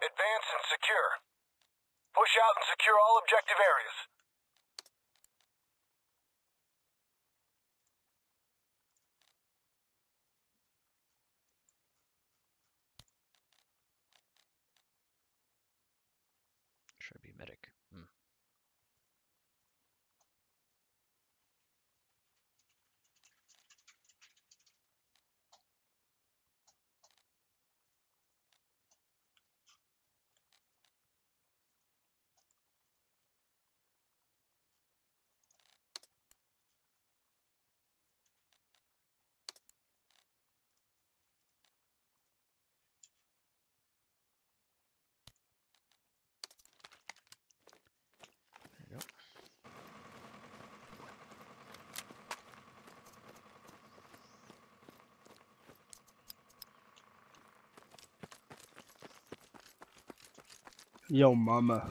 Advance and secure. Push out and secure all objective areas. Yo, mama.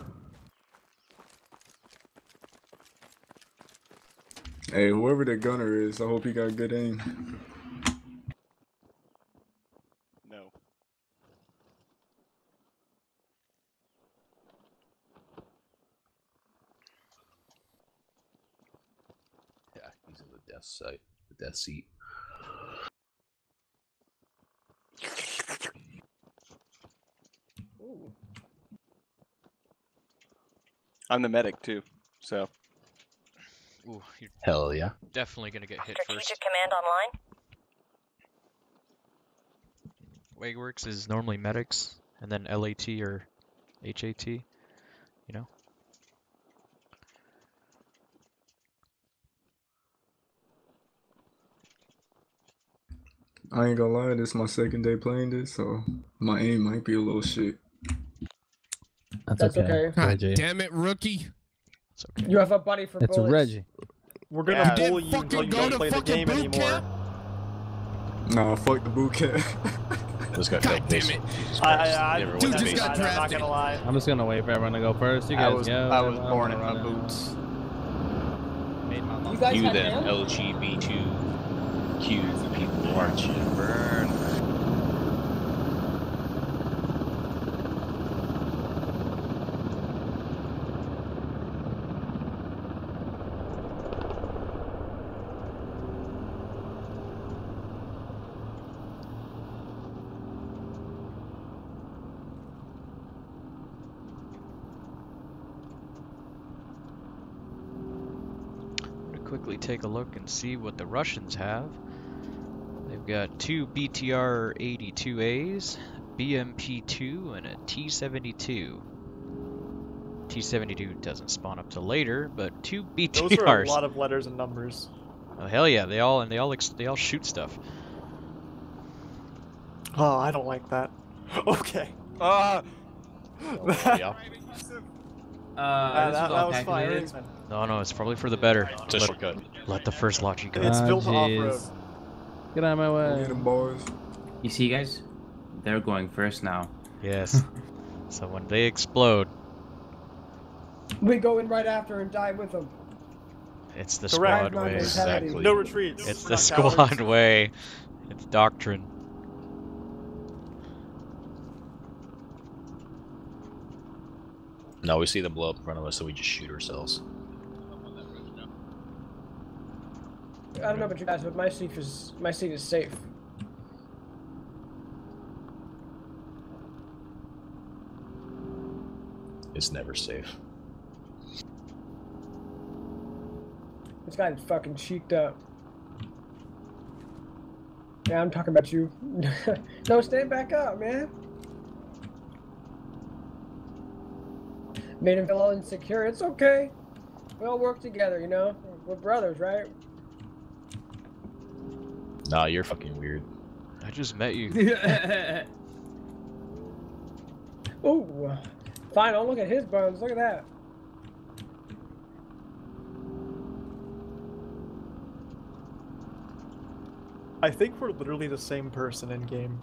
Hey, whoever the gunner is, I hope he got good aim. No. Yeah, he's in the death site, the death seat. I'm the medic too, so Ooh, you're Hell yeah. definitely gonna get hit Strategic first. command online. Wagworks is normally medics, and then LAT or HAT. You know. I ain't gonna lie, this is my second day playing this, so my aim might be a little shit. That's, That's okay. okay. God Reggie. damn it, rookie. It's okay. You have a buddy for It's bullets. Reggie. We're gonna Yeah. bully You you until you don't play the game anymore. camp? Nah, fuck the boot camp. This guy God damn this. it. I, Christ. I, I Never Dude went that's just to got fine, I'm not gonna lie. I'm just gonna wait for everyone to go first. You I was go. I was born in my run boots. Made my You guys You have then, mail? LGBTQ people, aren't you? Burn. Quickly take a look and see what the Russians have. They've got two BTR 82As, BMP2, and a T72. T72 doesn't spawn up till later, but two BTRs. Those are a lot of letters and numbers. Oh hell yeah! They all and they all they all shoot stuff. Oh, I don't like that. Okay. ah, Oh, yeah. Uh, Uh, this that, is that was fine. Calculated. No, no, it's probably for the better. It's a Let, shortcut. let the first Logi go. It's built off-road. Get out of my Get way. them boys. You see, guys? They're going first now. Yes. so when they explode, We go in right after and die with them. it's the Correct. squad way. Exactly. No retreats. It's the squad cowards. way. It's doctrine. No, we see them blow up in front of us, so we just shoot ourselves. I don't know about you guys, but my seat is my seat is safe. It's never safe. This guy's fucking cheeked up. Yeah, I'm talking about you. no, stand back up, man. Made him feel all insecure. It's okay. We all work together, you know? We're brothers, right? Nah, you're fucking weird. I just met you. Ooh. Fine, don't look at his bones. Look at that. I think we're literally the same person in game.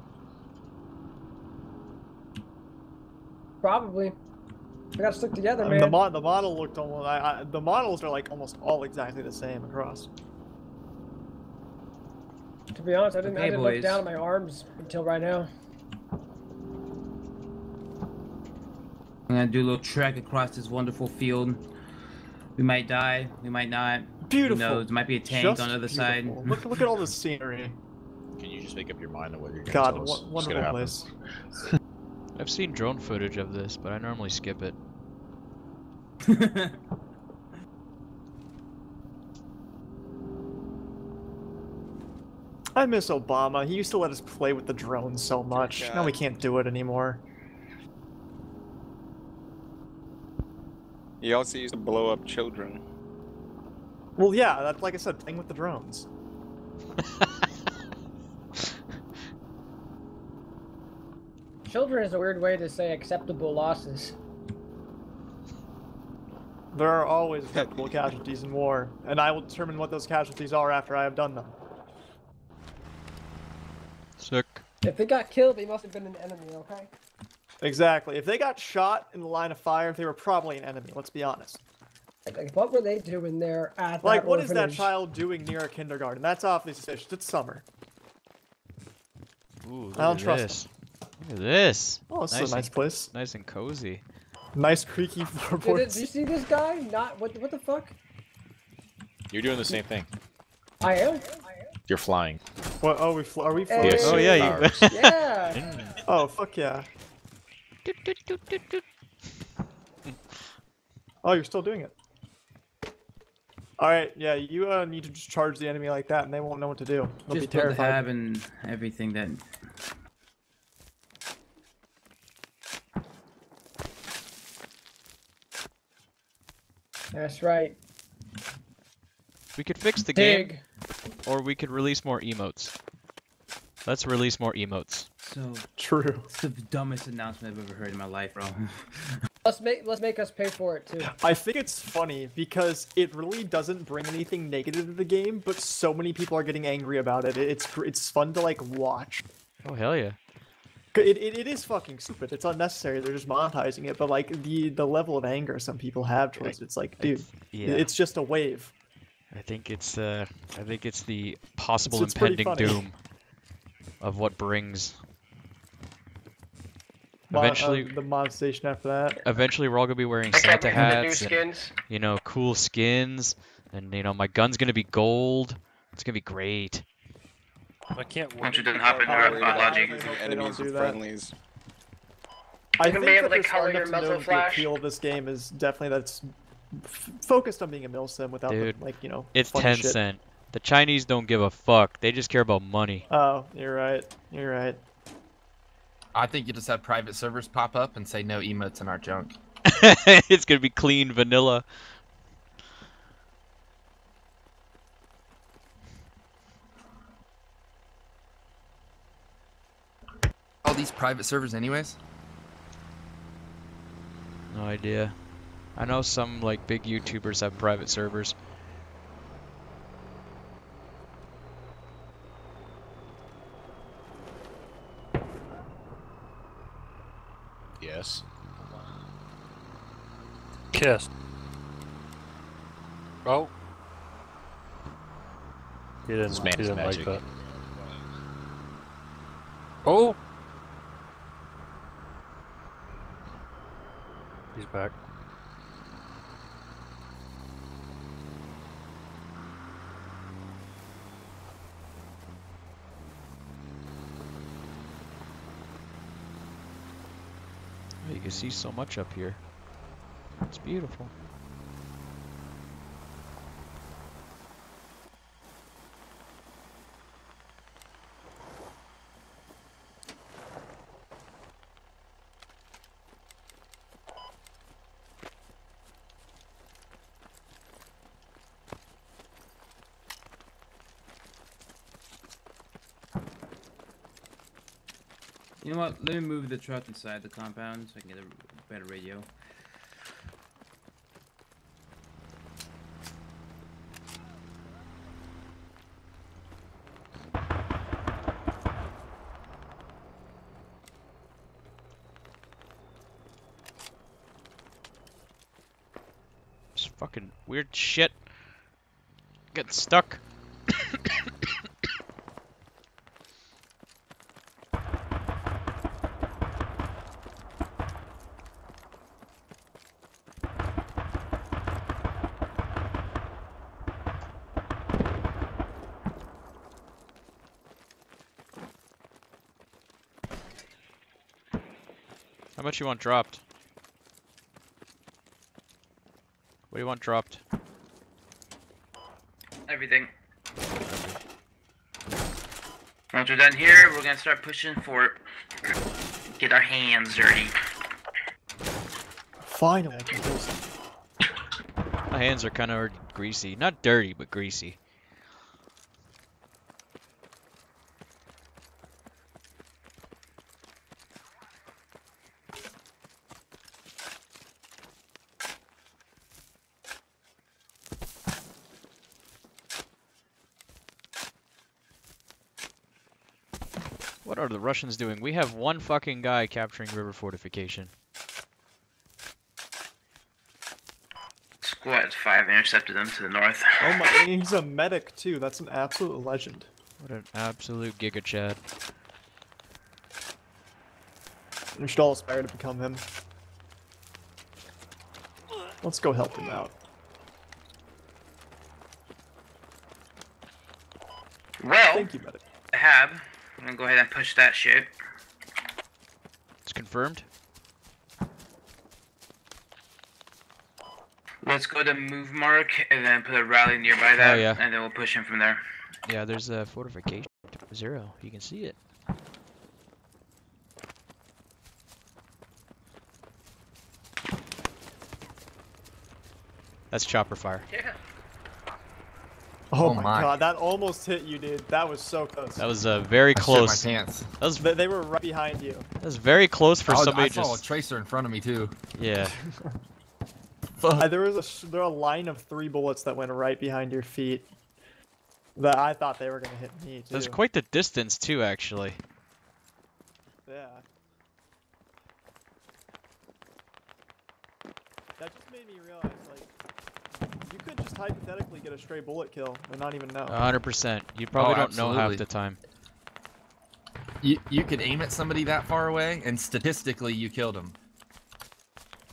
Probably. We gotta stick together, I man. the, mo- the model looked almost. I, I, the models are like almost all exactly the same across. To be honest, I didn't, I Okay, didn't look down at my arms until right now. I'm gonna do a little trek across this wonderful field. We might die, we might not. Beautiful. Who knows? There might be a tank Just on the other side. Look, look at all the scenery. Can you just make up your mind on what you're gonna God, tell us wo- is wonderful place. I've seen drone footage of this, but I normally skip it. I miss Obama. He used to let us play with the drones so much. Now we can't do it anymore. He also used to blow up children. Well, yeah, that's like I said, playing with the drones. Children is a weird way to say acceptable losses. There are always acceptable casualties in war, and I will determine what those casualties are after I have done them. Sick. If they got killed, they must have been an enemy, okay? Exactly. If they got shot in the line of fire, they were probably an enemy. Let's be honest. Like, like, what were they doing there at Like, that what is that orphanage? child doing near a kindergarten? That's awfully suspicious. It's summer. Ooh, look I don't at trust this. Look at this. Oh, this Nice is a nice and- place. Nice and cozy. Nice creaky Did, it- floorboards. do you see this guy? Not what? What the fuck? You're doing the same thing. I am. You're flying. What? Oh, we fl- are we Hey. flying? Oh, yeah, You yeah. oh, fuck yeah. Oh, you're still doing it. All right, yeah, you uh, need to just charge the enemy like that, and they won't know what to do. They'll be Just put the terrified. hab and everything that. That's right. We could fix the game, Dig. Or we could release more emotes. Let's release more emotes. So True. it's the dumbest announcement I've ever heard in my life, bro. Let's make let's make us pay for it too. I think it's funny because it really doesn't bring anything negative to the game, but so many people are getting angry about it. It's it's fun to like watch. Oh hell yeah. It, it, it is fucking stupid. It's unnecessary. They're just monetizing it, but like the the level of anger some people have towards it, it's like, dude, Yeah. it's just a wave. I think it's uh, I think it's the possible it's pretty impending doom of what brings. Mon- uh, Eventually, the monetization after that. eventually we're all gonna be wearing I can't Santa wait the new hats and skins. you know cool skins, and you know my gun's gonna be gold. It's gonna be great. I can't wait. Once you done hop in there, yeah, uh, logic. I hope they don't Enemies do and that. friendlies. I You think can be that to they're color smart your enough to know muzzle that flash. The appeal of this game is definitely that it's f- focused on being a mil sim without Dude, the, like you know. It's funny ten shit. cent. The Chinese don't give a fuck. They just care about money. Oh, you're right. You're right. I think you just have private servers pop up and say no emotes in our junk. it's gonna be clean vanilla. All these private servers, anyways. No idea. I know some like big YouTubers have private servers. Yes. Kiss. Oh. He didn't, This man he didn't like that. Oh! He's back. You see so much up here. It's beautiful. What? Let me move the truck inside the compound so I can get a better radio. Just fucking weird shit. Getting stuck. How much you want dropped? What do you want dropped? Everything. Once we're done here, we're gonna start pushing for get our hands dirty. Finally, I can kill something. My hands are kind of greasy. Not dirty, but greasy. Russians doing? We have one fucking guy capturing river fortification. Squad five intercepted them to the north. Oh my, he's a medic too. That's an absolute legend. What an absolute giga chad. We should all aspire to become him. Let's go help him out. Well, Thank you, medic. Hab, I'm gonna go ahead and push that shit. It's confirmed. Let's go to move mark and then put a rally nearby that, oh, yeah. and then we'll push him from there. Yeah, there's a fortification. Zero. You can see it. That's chopper fire. Yeah. Oh, Oh my, my. god, that almost hit you, dude. That was so close. That was uh, very I close. my pants. That was They, they were right behind you. that was very close for I, was- somebody I saw just. a tracer in front of me too. Yeah. Uh, there was a sh- there were a line of three bullets that went right behind your feet. That I thought they were gonna hit me too. There's quite the distance too, actually. Yeah. That just made me realize, like, you could just hypothetically get a stray bullet kill and not even know. Hundred percent. You probably Oh, don't know half absolutely. the time. You you could aim at somebody that far away, and statistically you killed him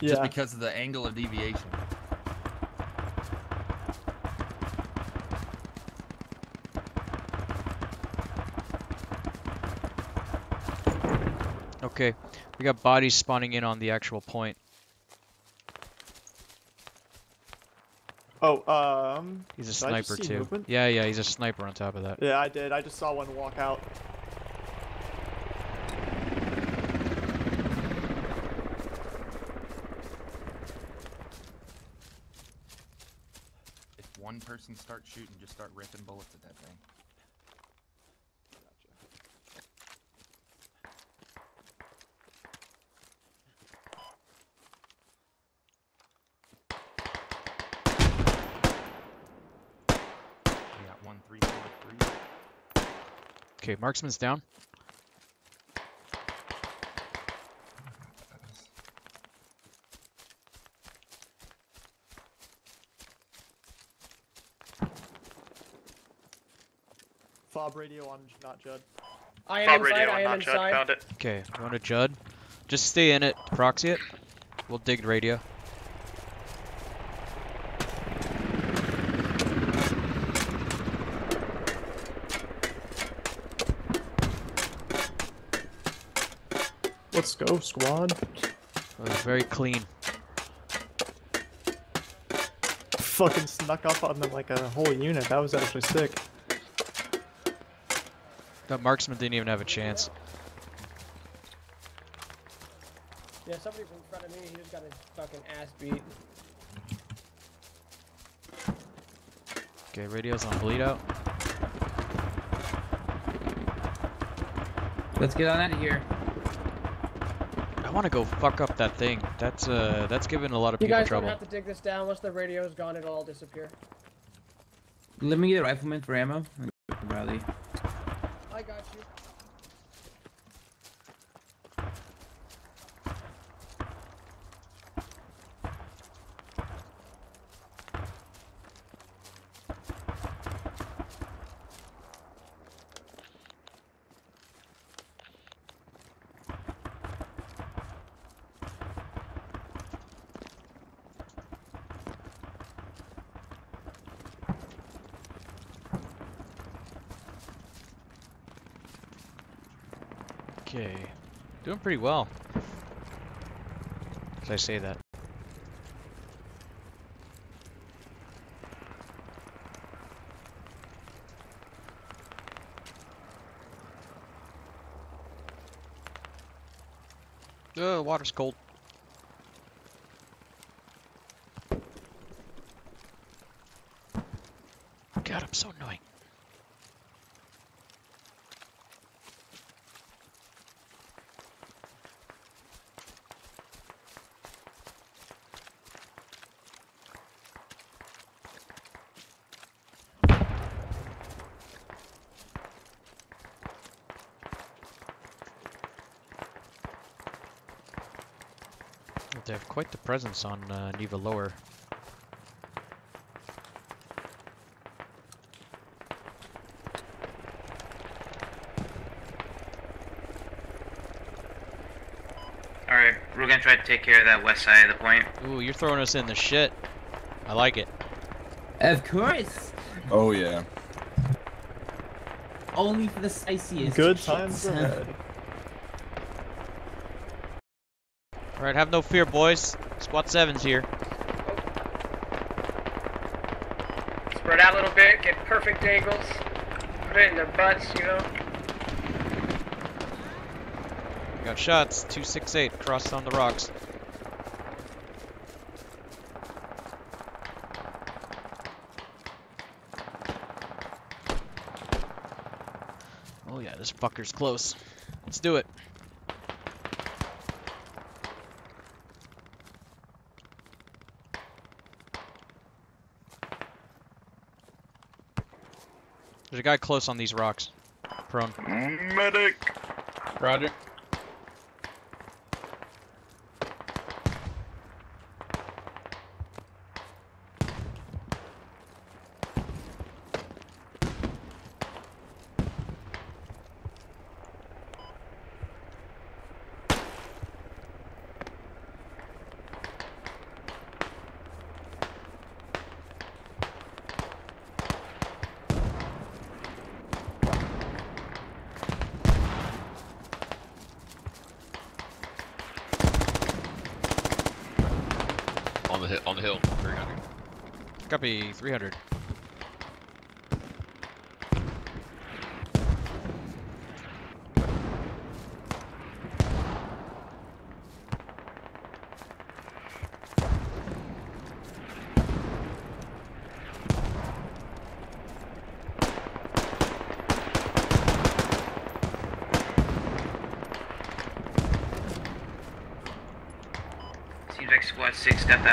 just because of the angle of deviation. Okay, we got bodies spawning in on the actual point. Oh, um. He's a did I just sniper too. movement? Yeah, yeah, he's a sniper on top of that. Yeah, I did. I just saw one walk out. If one person starts shooting, just start ripping bullets at that thing. We got one, three, four, three. Okay, marksman's down. Fob radio on, not Judd. I am inside. I am inside. Found it. Okay, going to Judd. Just stay in it, proxy it. We'll dig radio. Let's go, squad. That was very clean. Fucking snuck up on them like a whole unit. That was actually sick. That marksman didn't even have a chance. Yeah, somebody from in front of me, he just got his fucking ass beat. Okay, radio's on bleed out. Let's get on out of here. I want to go fuck up that thing. That's uh, that's giving a lot of You people guys trouble. don't have to dig this down. Once the radio's gone, it'll all disappear. Let me get a rifleman for ammo. and Rally. I got you. Okay, doing pretty well. as I say that. Uh, water's cold. God, I'm so annoying. Quite the presence on uh, Neva Lower. Alright, we're gonna try to take care of that west side of the point. Ooh, you're throwing us in the shit. I like it. Of course. Oh yeah. Only for the spiciest. Good shits. times ahead. Alright, have no fear, boys. Squad 7's here. Spread out a little bit, get perfect angles. Put it in their butts, you know. Got shots. 268 crossed on the rocks. Oh yeah, this fucker's close. Let's do it. There's a guy close on these rocks. Prone. Medic. Roger. On the hill. On the hill. 300. Copy, 300. Seems like Squad 6 got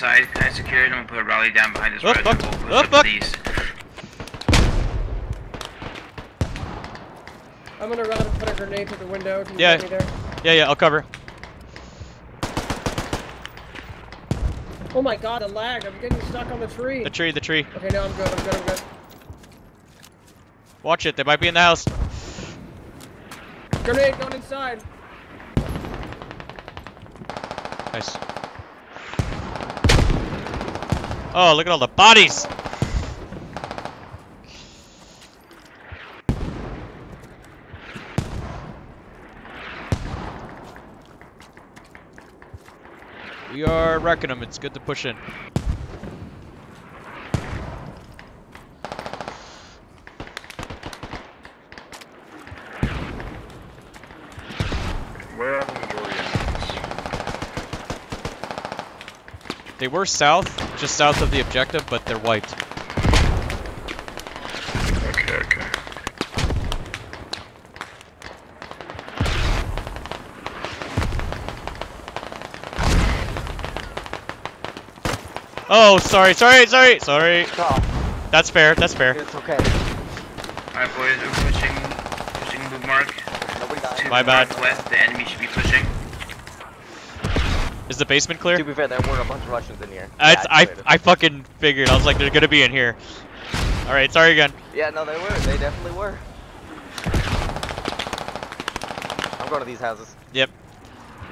that west side kind of secured. I'm gonna put a rally down behind this Oh, red fuck. bull, push Oh, fuck. to these. I'm gonna run and put a grenade through the window. Can you Yeah. me there? Yeah, yeah, I'll cover. Oh my god, the lag. I'm getting stuck on the tree. The tree, the tree. Okay, now I'm good. I'm good. I'm good. Watch it, they might be in the house. Grenade going inside. Nice. Oh, look at all the bodies! We are wrecking them. It's good to push in. Where are the majority? They were south, just south of the objective, but they're wiped. Okay, okay. Oh, sorry, sorry, sorry, sorry. That's fair, that's fair. It's okay. Alright, boys, we're pushing, pushing move mark. To My the bad. northwest, the enemy should be pushing. Is the basement clear? To be fair, there were a bunch of Russians in here. Uh, Yeah, I. I fucking figured. I was like, they're gonna be in here. Alright, sorry again. Yeah, no, they were. They definitely were. I'm going to these houses. Yep.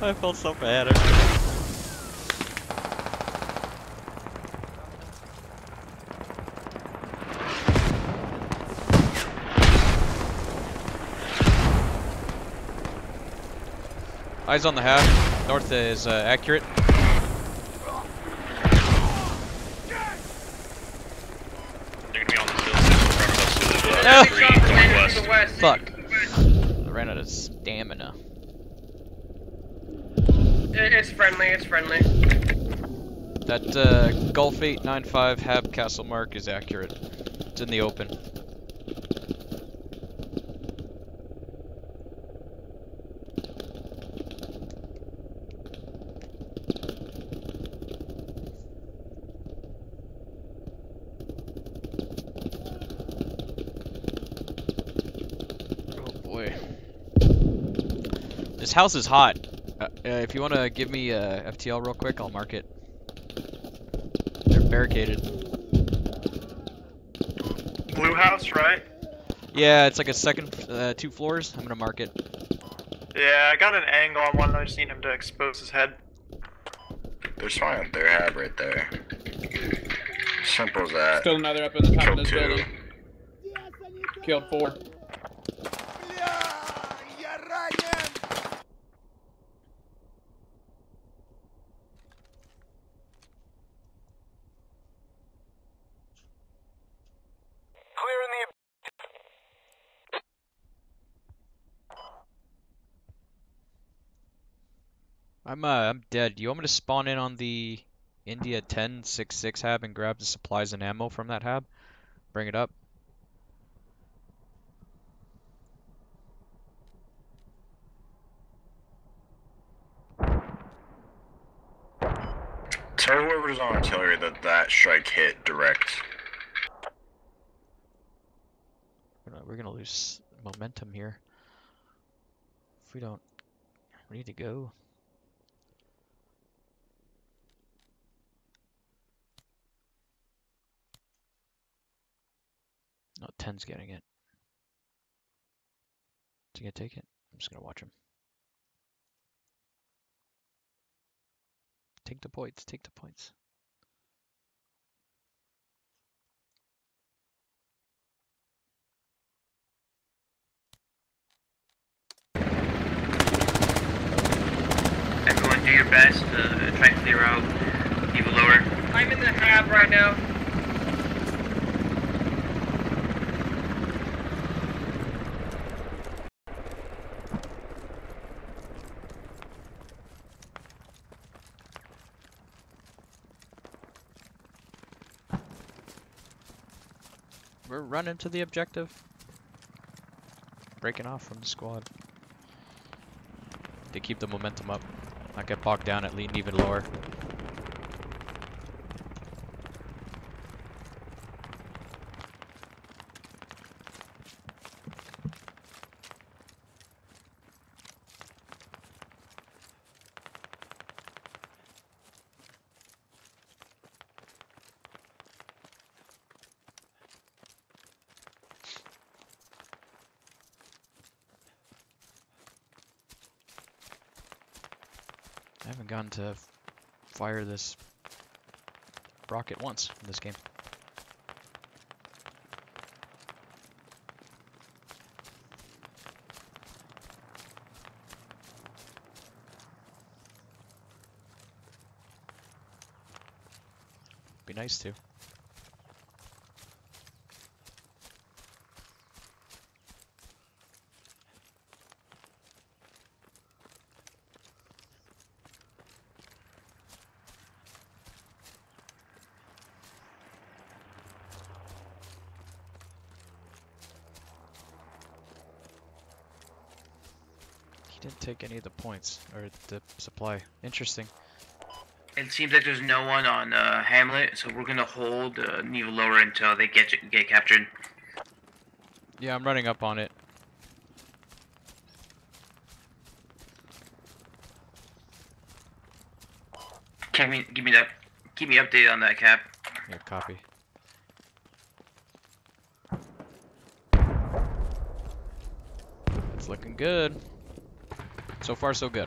I felt so bad. Eyes on the half. North is uh, accurate. They're gonna be on the hill just in front of us to the uh, No. three to the west. Fuck. I ran out of stamina. It's friendly, it's friendly. That uh, Gulf 895 Hab Castle mark is accurate. It's in the open. Oh boy. This house is hot. Uh, uh, if you want to give me uh, FTL real quick, I'll mark it. They're barricaded. Blue house, right? Yeah, it's like a second, uh, two floors. I'm gonna mark it. Yeah, I got an angle on one. I just need him to expose his head. There's fine with their hab right there. Simple as that. Still another up in the top Killed of this two. building. Killed four. Clearing the I'm uh, I'm dead. Do you want me to spawn in on the India 1066 hab and grab the supplies and ammo from that hab? Bring it up. Tell whoever's on artillery that that strike hit direct. We're we're gonna lose momentum here. If we don't, we need to go. No, 10's getting it. Is he gonna take it? I'm just gonna watch him. Take the points, take the points. Everyone, do your best to try and clear out evil lower. I'm in the hab right now. We're running to the objective. Breaking off from the squad. They keep the momentum up. Not get bogged down at lean even lower. To fire this rocket once in this game. Be nice to. He didn't take any of the points or the supply. Interesting. It seems like there's no one on uh, Hamlet, so we're gonna hold uh, Evil lower until they get get captured. Yeah, I'm running up on it. Give me, give me that, keep me updated on that cap. Yeah, copy. It's looking good. So far, so good.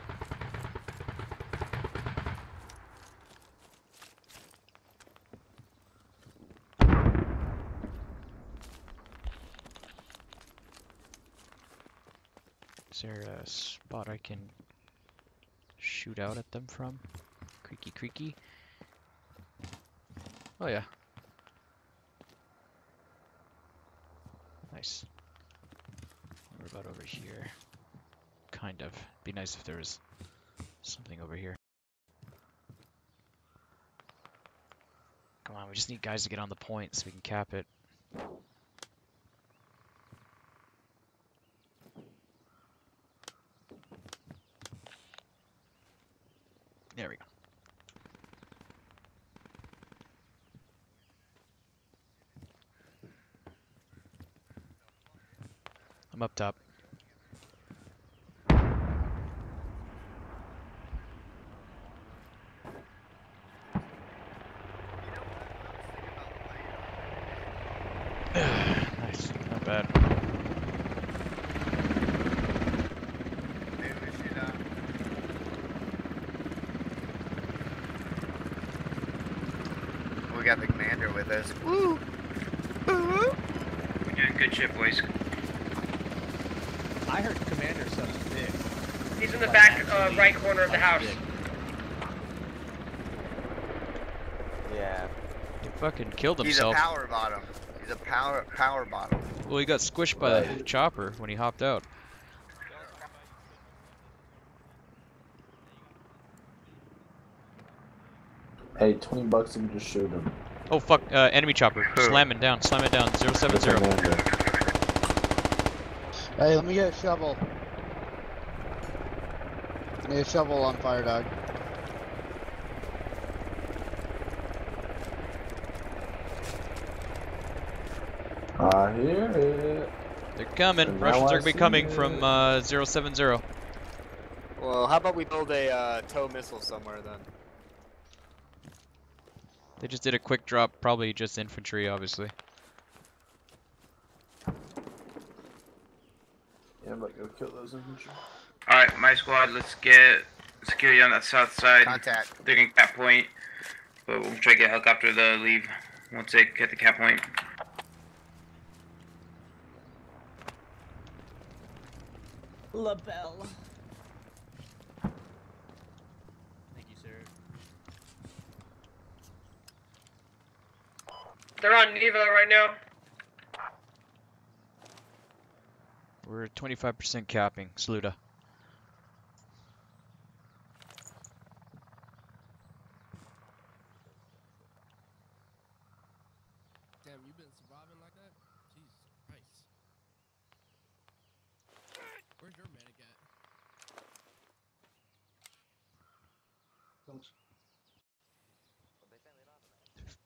Is there a spot I can shoot out at them from. Creaky, creaky. Oh yeah. Nice. What about over here? Kind of. Be nice if there was something over here. Come on, we just need guys to get on the point so we can cap it. There we go. I'm up top. nice, not bad. We got the commander with us. Woo! We're doing good shit, boys. I heard Commander sounds big. He's in the back uh, right corner of the house. Yeah. He fucking killed He's a himself. power bottom. He's a power power bottom. Well, he got squished by the chopper when he hopped out. Hey, 20 bucks and just shoot him. Oh fuck, uh, enemy chopper. Slam it down, slam it down. 070. Hey, let me get a shovel. Need a shovel on fire dog. I hear it. They're coming. And Russians are gonna be coming it. from uh, 070. Well, how about we build a uh, tow missile somewhere then? They just did a quick drop, probably just infantry, obviously. Yeah, I'm about to go kill those infantry. Alright, my squad, let's get security on that south side. Contact. They're gonna cap point, but we'll try to get a helicopter to leave once they get the cap point. Lapel. Thank you, sir. They're on Neva right now. We're 25% capping. Saluda.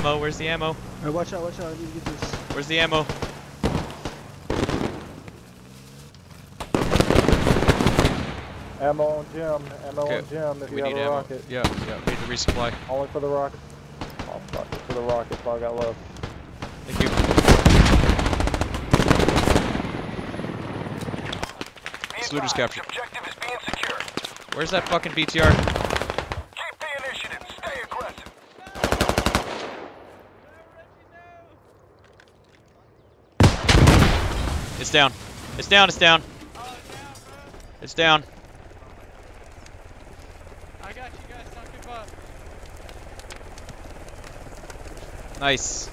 ammo? Where's the ammo? Hey, watch out, watch out, I need to get this. Where's the ammo? Ammo on Jim. Ammo Okay, on Jim if we you have a ammo. rocket. Yeah, yeah, need to resupply. Only for the rocket. Oh, fuck for the rockets all I got left. Thank you. Saluda's captured. Objective is being secured. Where's that fucking BTR? Keep the initiative. Stay aggressive. It's down. It's down, it's down. It's down. I got you guys. Don't give up. Nice.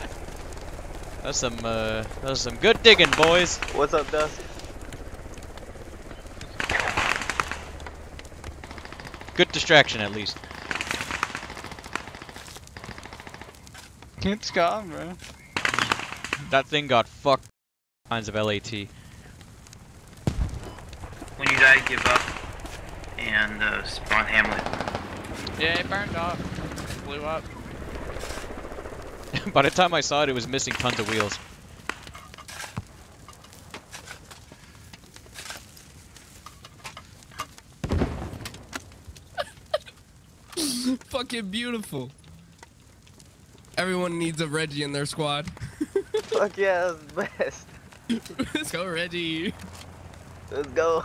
That's some uh that's some good digging, boys. What's up, Dust? Good distraction at least. It's gone, bro. That thing got fucked kinds of LAT. When you die, give up and uh, spawn Hamlet. Yeah, it burned off. Blew up. By the time I saw it, it was missing tons of wheels. Fucking beautiful. Everyone needs a Reggie in their squad. Fuck yeah, that's the best. Let's go, Reggie. Let's go.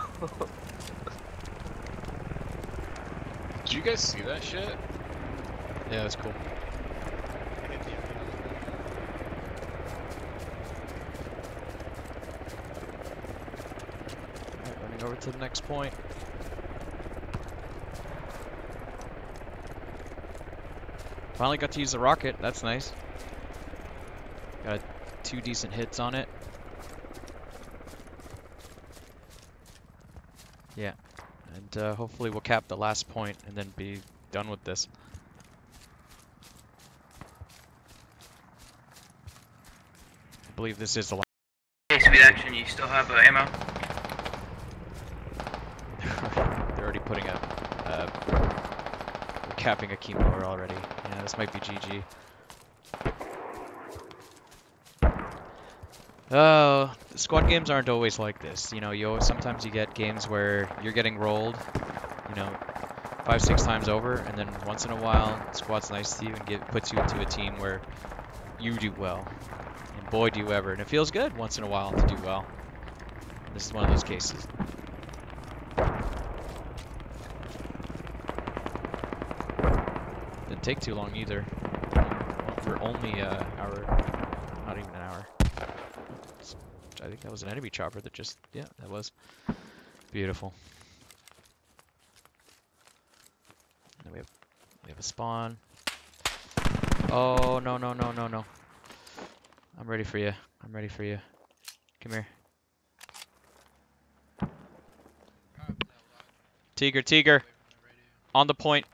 Did you guys see that shit? Yeah, that's cool. Alright, running over to the next point. Finally got to use the rocket, that's nice. Got two decent hits on it. Yeah, and uh, hopefully we'll cap the last point and then be done with this. I believe this is the last. Hey, speed action, you still have uh, ammo? They're already putting a. Uh, we're capping a Keymore already. Yeah, this might be GG. Oh, squad games aren't always like this. You know, you always, sometimes you get games where you're getting rolled, you know, five, six times over, and then once in a while, squad's nice to you and get, puts you into a team where you do well. And boy, do you ever. And it feels good once in a while to do well. This is one of those cases. Didn't take too long either. For only uh, hour, not even an hour. I think that was an enemy chopper that just, yeah, that was. Beautiful. And we have, we have a spawn. Oh, no, no, no, no, no. I'm ready for you. I'm ready for you. Come here. Tiger, Tiger. On the point.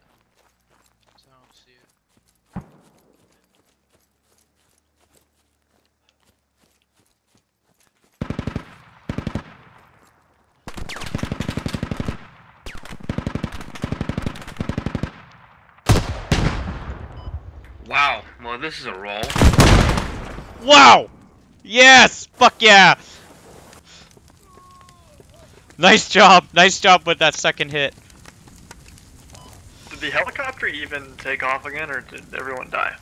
Wow, well, this is a roll. Wow! Yes! Fuck yeah! Nice job! Nice job with that second hit. Did the helicopter even take off again, or did everyone die?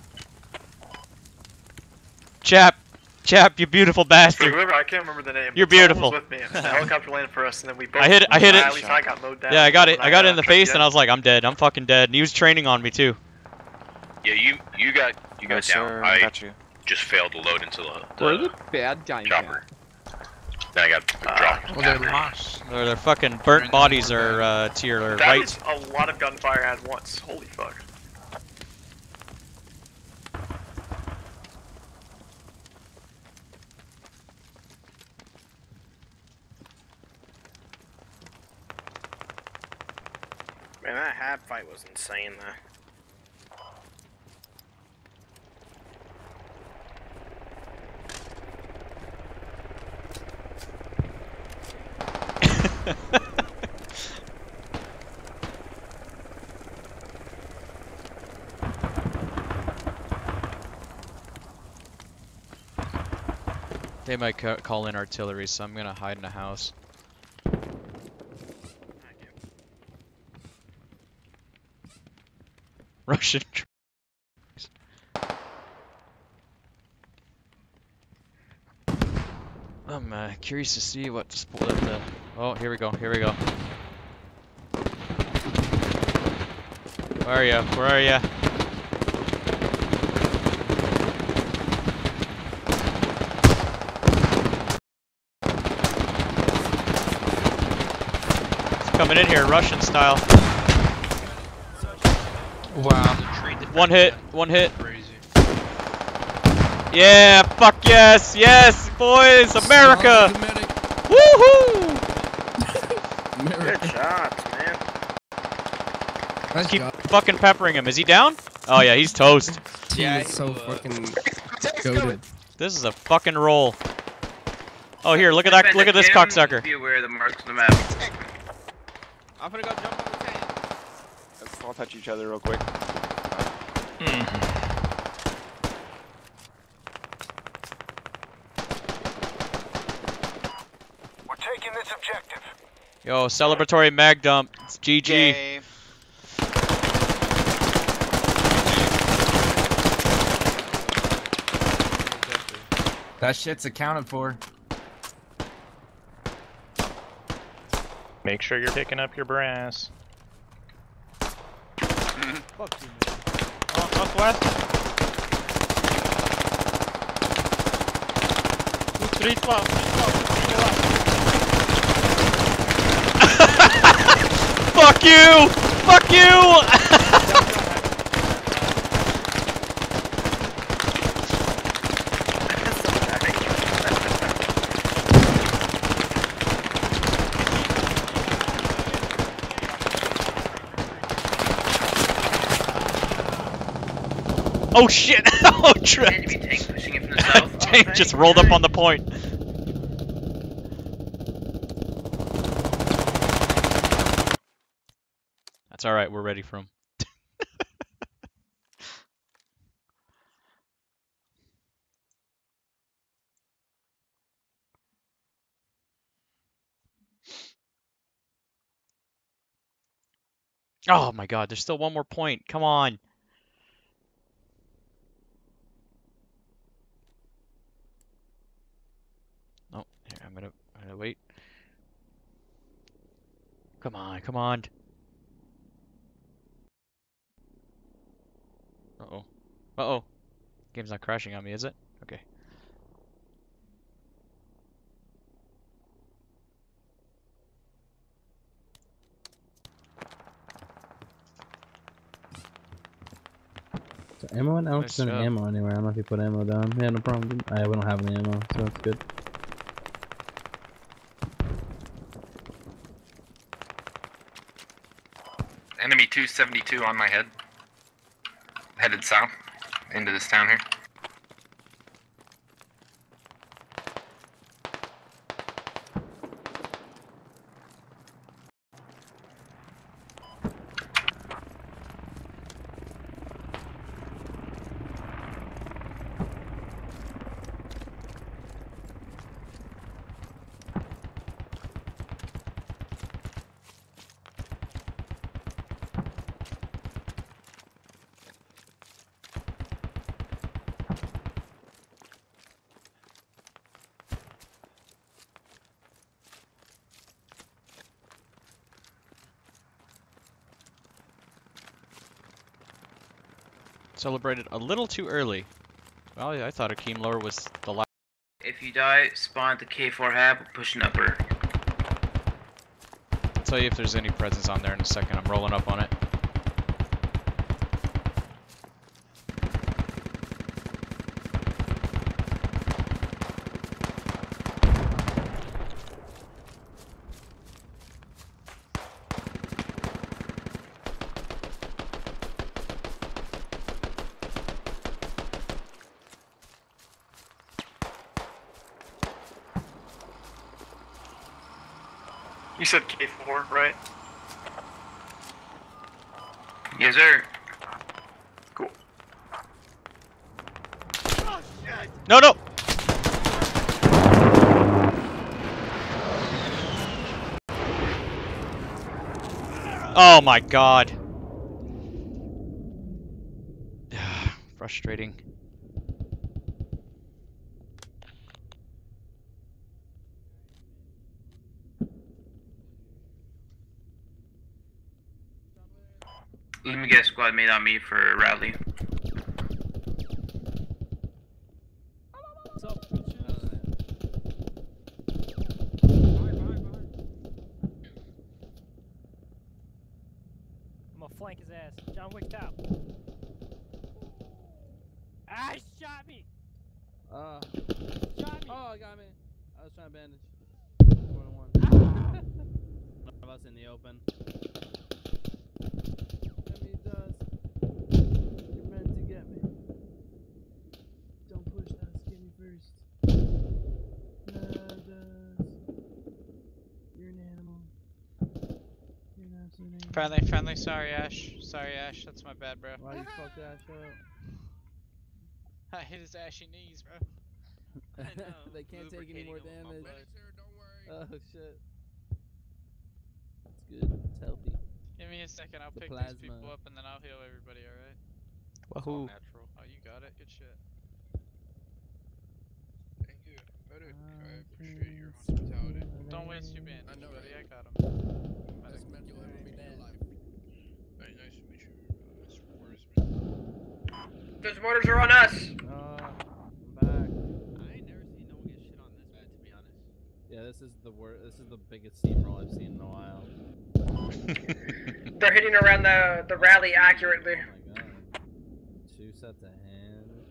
Chap! Chap, you beautiful bastard! Whoever, I can't remember the name. You're beautiful. With me, and the helicopter landed for us, and then we both. I hit it, I hit it. At least I got mowed down. Yeah, I got it. when I got it in the face get- and I was like, I'm dead. I'm fucking dead. And he was training on me too. Yeah, you you got you got Yes, down. sir, I I got you. just failed to load into the, Where are the the bad guys chopper. Then I got dropped. Well, they're after. lost. Their, their fucking burnt bodies are uh, to your That right. is a lot of gunfire at once. Holy fuck. Man, that hab fight was insane though. They might ca call in artillery, so I'm gonna hide in a house. Russian. I'm uh, curious to see what sport the. Oh, here we go. Here we go. Where are you? Where are you? Coming in here, Russian style. Wow. One hit, one hit. Yeah, fuck yes, yes, boys, America! Woohoo! Good shots, man. Just keep fucking peppering him. Is he down? Oh yeah, he's toast. Yeah, it's so fucking goaded. This is a fucking roll. Oh here, look at that, look at this cocksucker. Be aware of the marks on the map. I'm gonna go jump on the tank. Let's all touch each other real quick. Hmm. We're taking this objective. Yo, celebratory mag dump. It's GG. That shit's accounted for. Make sure you're picking up your brass. Fuck you, man. Oh, northwest. Three twelve, three twelve, Fuck you! Fuck you! Oh shit! oh! Enemy tank pushing in from the south. Oh, Tank just rolled up on the point. That's alright, we're ready for him. Oh my god, there's still one more point. Come on. Oh, here, I'm gonna, I'm gonna wait. Come on, come on. Uh-oh. Uh-oh. Game's not crashing on me, is it? Okay. So ammo? I don't Nice send ammo anywhere. I don't know if you put ammo down. Yeah, no problem. We don't have any ammo, so that's good. Enemy 272 on my head. Headed south into this town here. Celebrated a little too early. Well, I thought Akeem Lower was the last. If you die, spawn the K4 hab, pushing upper. I'll tell you if there's any presence on there in a second. I'm rolling up on it. Said K4, right? Yes, sir. Cool. No, no! Oh my god. Frustrating. Let me get a squad mate on me for rally. I'm gonna flank his ass. John Wick top. Ah, he shot me! Uh, Shot me! oh, I got me. I was trying to bandage. One on one. None of us in the open. Get me, does. You're meant to get me. Don't push that skinny first. No, does. You're an animal. You're an absolute animal. Friendly, friendly, sorry Ash. Sorry Ash, that's my bad, bro. Why you fuck that up? I hit his ashy knees, bro. they can't take any more damage. Oh shit. It's good. It's healthy. Give me a second, I'll The pick these people up and then I'll heal everybody, alright? Wahoo. natural. Oh, you got it. Good shit. Don't waste your bandage, I know, buddy. I got him. Just meant you'll ever meet in your life. Very nice to meet you, uh, Mr. Morris. Those mortars are on us. Yeah, this is the wor- This is the biggest steamroll I've seen in a while. They're hitting around the the rally accurately. Oh my god. Two sets of hands.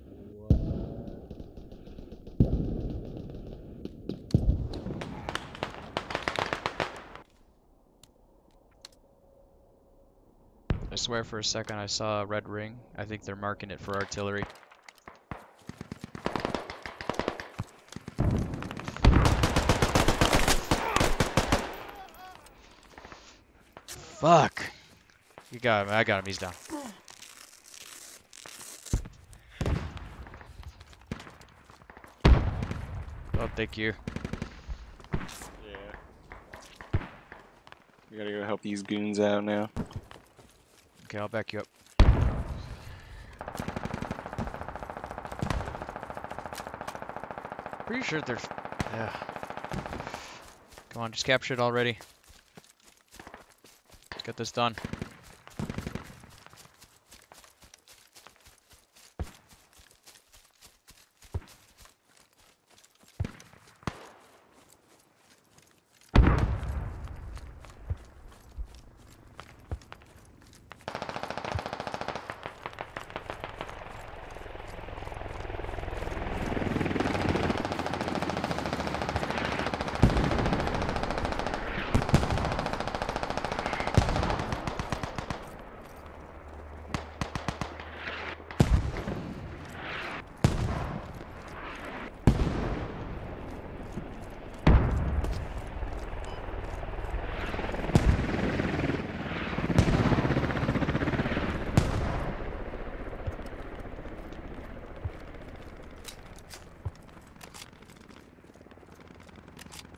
I swear for a second I saw a red ring. I think they're marking it for artillery. Fuck. You got him. I got him. He's down. Oh, thank you. Yeah. We gotta go help these goons out now. Okay, I'll back you up. Pretty sure they're. Yeah. Come on, just capture it already. Let's get this done.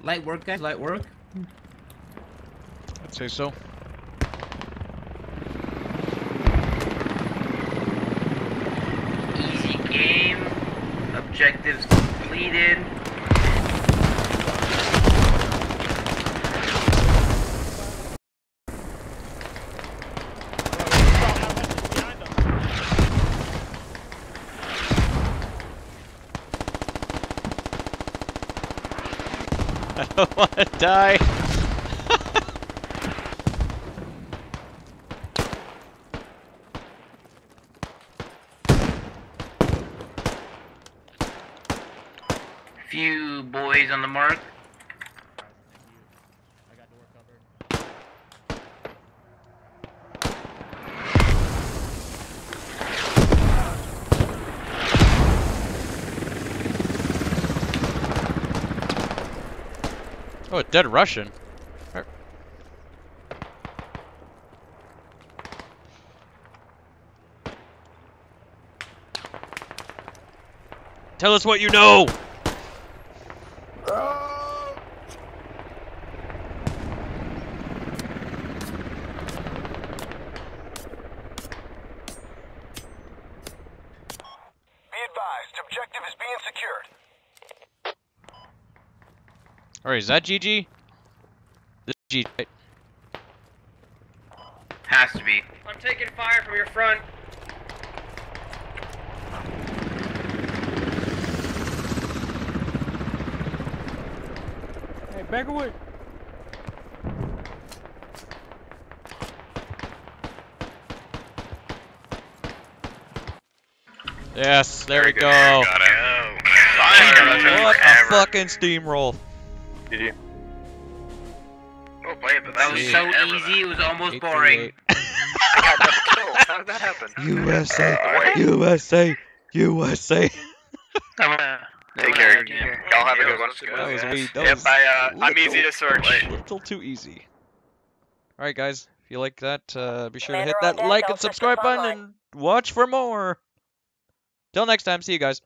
Light work, guys. Light work. I'd say so. Easy game. Objectives completed. Don't want to die. Dead Russian. Tell us what you know. Be advised, objective is being secured. All right, is that GG? This is GG. right? Has to be. I'm taking fire from your front. Hey, back away. Yes, there we good. go. Got it. Fire. What a fucking steamroll. Did you? Oh, wait, but That was so easy, it was almost boring. How did that happen? USA, USA, USA. Take care. Y'all have a good one. That was weak. That Yep, was I, uh, I'm easy to search. Little too easy. All right, guys. If you like that, uh, be sure to hit that like and subscribe button and watch for more. Till next time, see you guys.